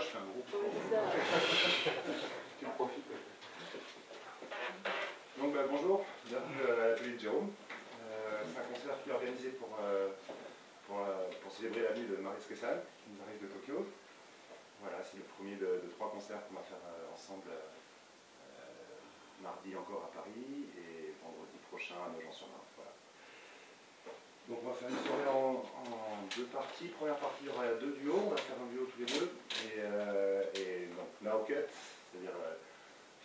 je fais un groupe. profites. Donc bah, bonjour, bienvenue à l'atelier de Jérôme. Euh, c'est un concert qui est organisé pour, euh, pour, euh, pour célébrer la nuit de Marie Skessal, qui nous arrive de Tokyo. Voilà, c'est le premier de, de trois concerts qu'on va faire ensemble mardi encore à Paris et vendredi prochain à Nogent-sur-Marne. Voilà. Donc on va faire une soirée en, en deux parties. Première partie, il y aura deux duos, on va faire un duo tous les deux. Et, euh, et donc Naoket, c'est-à-dire euh,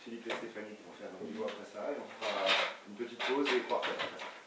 Philippe et Stéphanie qui vont faire un duo après ça. Et on fera une petite pause et quartet après. Thank